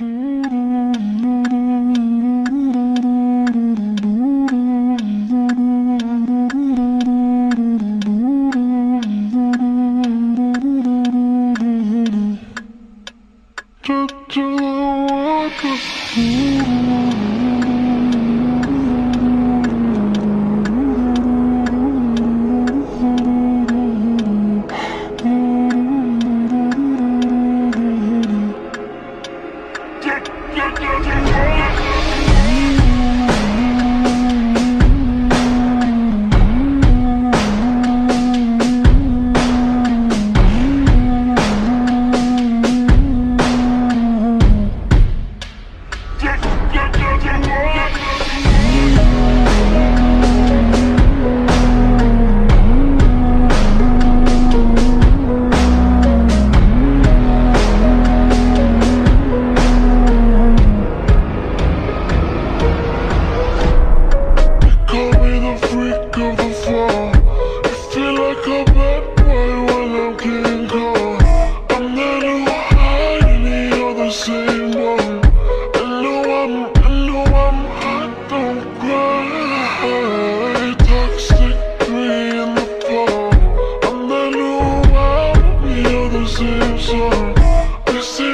음. Same song. They